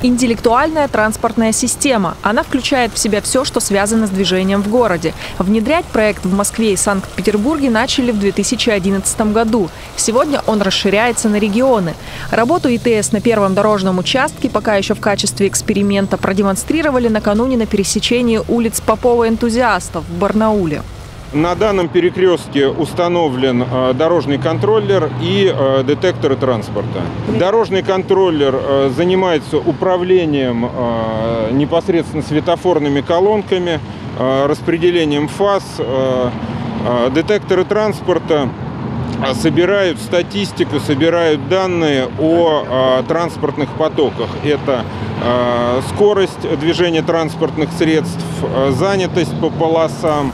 Интеллектуальная транспортная система. Она включает в себя все, что связано с движением в городе. Внедрять проект в Москве и Санкт-Петербурге начали в 2011 году. Сегодня он расширяется на регионы. Работу ИТС на первом дорожном участке пока еще в качестве эксперимента продемонстрировали накануне на пересечении улиц Попова-энтузиастов в Барнауле. На данном перекрестке установлен э, дорожный контроллер и э, детекторы транспорта. Дорожный контроллер э, занимается управлением непосредственно светофорными колонками, распределением фаз. Детекторы транспорта собирают статистику, собирают данные о транспортных потоках. Это скорость движения транспортных средств, занятость по полосам.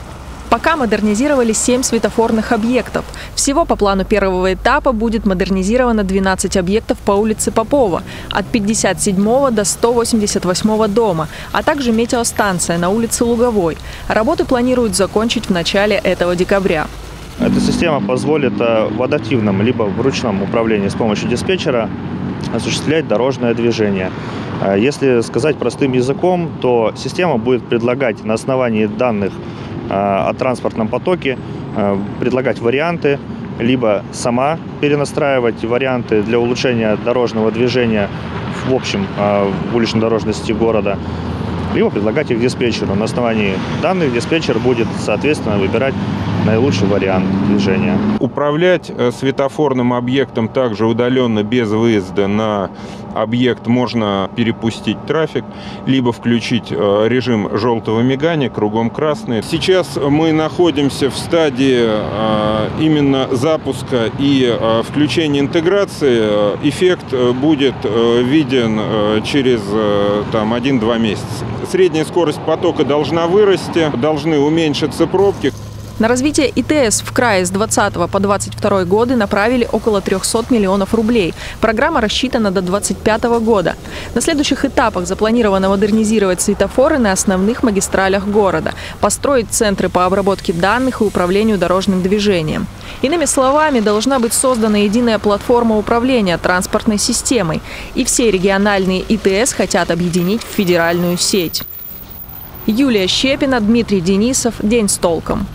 Пока модернизировали 7 светофорных объектов. Всего по плану первого этапа будет модернизировано 12 объектов по улице Попова от 57 до 188 дома, а также метеостанция на улице Луговой. Работы планируют закончить в начале этого декабря. Эта система позволит э, в адаптивном либо в ручном управлении с помощью диспетчера осуществлять дорожное движение. Э, если сказать простым языком, то система будет предлагать на основании данных о транспортном потоке, э, предлагать варианты, либо сама перенастраивать варианты для улучшения дорожного движения в общем э, в уличной дорожности города, либо предлагать их диспетчеру. На основании данных диспетчер будет, соответственно, выбирать наилучший вариант движения. Управлять светофорным объектом также удаленно, без выезда на объект можно перепустить трафик, либо включить э, режим желтого мигания, кругом красный. Сейчас мы находимся в стадии э, именно запуска и э, включения интеграции. Эффект будет виден через там, 1-2 месяца. Средняя скорость потока должна вырасти, должны уменьшиться пробки. На развитие ИТС в крае с 20 по 22 годы направили около 300 миллионов рублей. Программа рассчитана до 2025 года. На следующих этапах запланировано модернизировать светофоры на основных магистралях города, построить центры по обработке данных и управлению дорожным движением. Иными словами, должна быть создана единая платформа управления транспортной системой, и все региональные ИТС хотят объединить в федеральную сеть. Юлия Щепина, Дмитрий Денисов. День с толком.